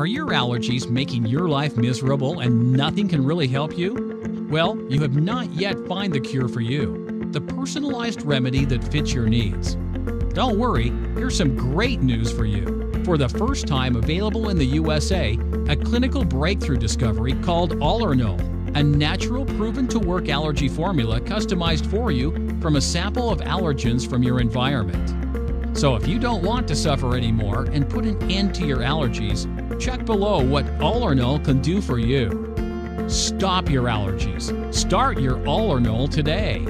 Are your allergies making your life miserable and nothing can really help you? Well, you have not yet found the cure for you, the personalized remedy that fits your needs. Don't worry, here's some great news for you. For the first time available in the USA, a clinical breakthrough discovery called Allernol, a natural proven to work allergy formula customized for you from a sample of allergens from your environment. So if you don't want to suffer anymore and put an end to your allergies, check below what Allernol can do for you. Stop your allergies. Start your Allernol today.